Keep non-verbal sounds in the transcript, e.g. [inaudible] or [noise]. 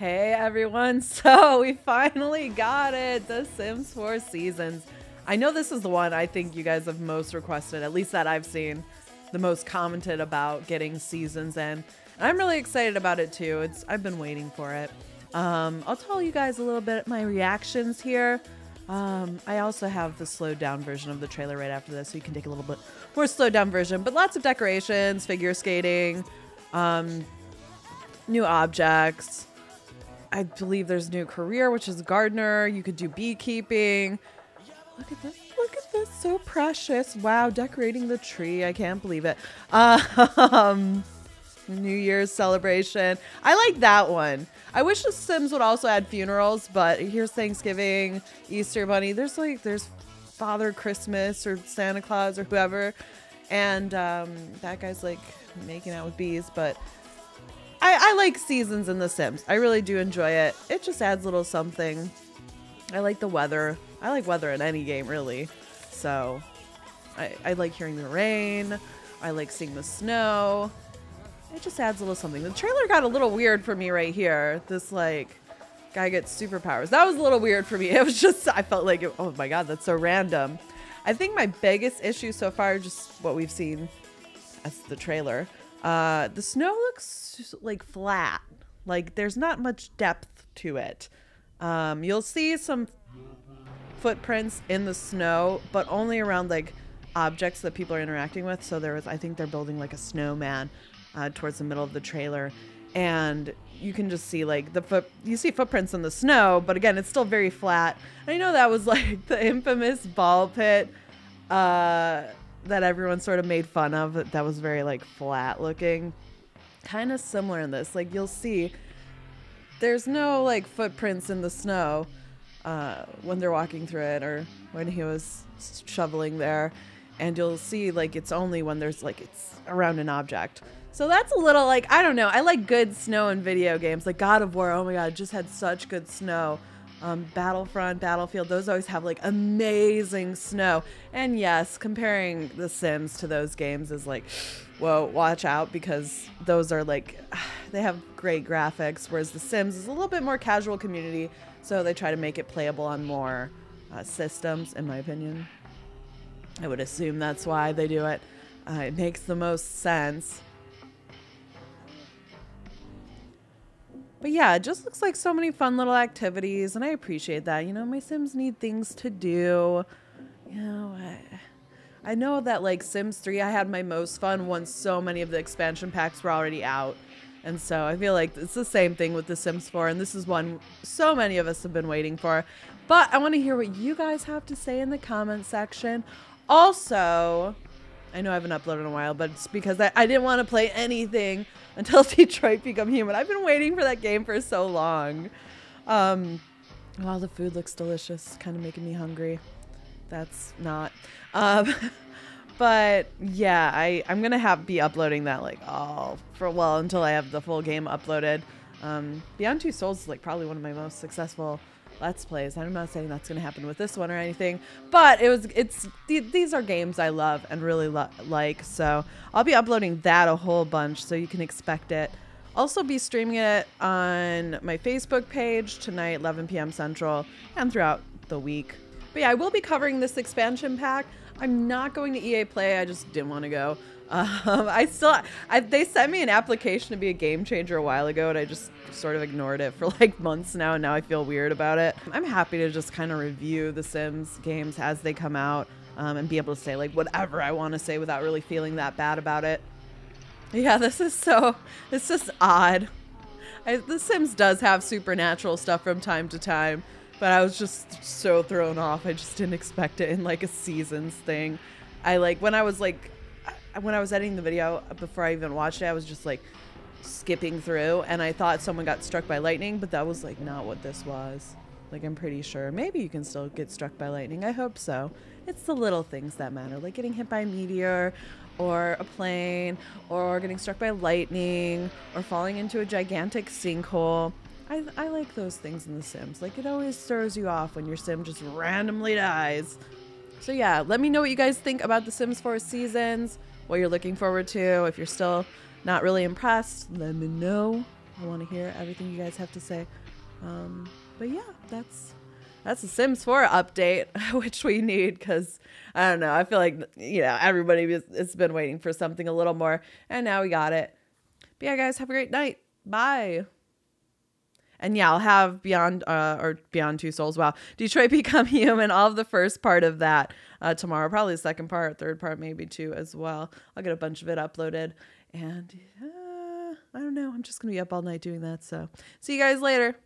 Hey everyone, [laughs] so we finally got it, The Sims 4 Seasons. I know this is the one I think you guys have most requested, at least that I've seen, the most commented about getting seasons in. And I'm really excited about it too. It's I've been waiting for it. Um, I'll tell you guys a little bit my reactions here. Um, I also have the slowed down version of the trailer right after this, so you can take a little bit more slowed down version. But lots of decorations, figure skating, um, new objects. I believe there's new career, which is gardener. You could do beekeeping. Look at this. Look at this. So precious. Wow, decorating the tree. I can't believe it. [laughs] Um, New Year's celebration. I like that one. I wish The Sims would also add funerals, but here's Thanksgiving, Easter Bunny. There's like, there's Father Christmas or Santa Claus or whoever. And um, that guy's like making out with bees, but I, I like seasons in The Sims. I really do enjoy it. It just adds a little something. I like the weather. I like weather in any game, really. So I, I like hearing the rain. I like seeing the snow. It just adds a little something. The trailer got a little weird for me right here. This like guy gets superpowers. That was a little weird for me. [laughs] It was just I felt like oh my god, that's so random. I think my biggest issue so far, just what we've seen as the trailer, uh, the snow looks like flat. Like there's not much depth to it. Um, you'll see some footprints in the snow, but only around like objects that people are interacting with. So there was, I think they're building like a snowman uh, towards the middle of the trailer, and you can just see like the foot. You see footprints in the snow, but again, it's still very flat. I know that was [laughs] like the infamous ball pit uh, that everyone sort of made fun of. That was very like flat looking. Kind of similar in this. Like you'll see, there's no like footprints in the snow uh, when they're walking through it or when he was shoveling there and you'll see like it's only when there's like it's around an object so that's a little like I don't know. I like good snow in video games, like God of War. Oh my God, just had such good snow. Um, Battlefront, Battlefield, those always have like amazing snow. And yes, comparing The Sims to those games is like, whoa, watch out because those are like, [sighs] they have great graphics, whereas The Sims is a little bit more casual community, so they try to make it playable on more uh, systems, in my opinion. I would assume that's why they do it. Uh, it makes the most sense. But yeah, it just looks like so many fun little activities, and I appreciate that. You know, my Sims need things to do. You know, I, I know that like Sims 3, I had my most fun once so many of the expansion packs were already out. And so I feel like it's the same thing with The Sims 4, and this is one so many of us have been waiting for. But I want to hear what you guys have to say in the comment section. Also, I know I haven't uploaded in a while, but it's because I, I didn't want to play anything [laughs] until [laughs] Detroit Become Human. I've been waiting for that game for so long. Um, wow, the food looks delicious. Kind of making me hungry. That's not. Um, [laughs] but yeah, I, I'm going to have be uploading that like all for well until I have the full game uploaded. Um, Beyond Two Souls is like probably one of my most successful Let's Plays. I'm not saying that's going to happen with this one or anything, but it was. It's these are games I love and really lo like. So I'll be uploading that a whole bunch, so you can expect it. Also, be streaming it on my Facebook page tonight, 11 p.m. Central, and throughout the week. But yeah, I will be covering this expansion pack. I'm not going to EA Play. I just didn't want to go. [laughs] Um, I still, I, they sent me an application to be a game changer a while ago, and I just sort of ignored it for [laughs] like months now, and now I feel weird about it. I'm happy to just kind of review the Sims games as they come out um, and be able to say like whatever I want to say without really feeling that bad about it. Yeah, this is so, it's just odd. I, the Sims does have supernatural stuff from time to time, but I was just so thrown off. I just didn't expect it in like a seasons thing. I like when I was like when I was editing the video uh, before I even watched it, I was just like skipping through and I thought someone got struck by lightning, but that was like not what this was. Like I'm pretty sure. Maybe you can still get struck by lightning. I hope so. It's the little things that matter, like getting hit by a meteor or a plane or getting struck by lightning or falling into a gigantic sinkhole. I, I like those things in The Sims. Like it always throws you off when your sim just randomly dies. So yeah, let me know what you guys think about The Sims 4 Seasons what you're looking forward to. If you're still not really impressed, let me know. I want to hear everything you guys have to say. Um, but yeah, that's that's a Sims 4 update, [laughs] which we need because I don't know. I feel like you know everybody has been waiting for something a little more, and now we got it. But yeah, guys, have a great night. Bye. And yeah, I'll have Beyond uh, or Beyond Two Souls. Wow, Detroit [laughs] Become Human. All of the first part of that uh, tomorrow. Probably the second part, third part, maybe too as well. I'll get a bunch of it uploaded, and uh, I don't know. I'm just gonna be up all night doing that. So see you guys later.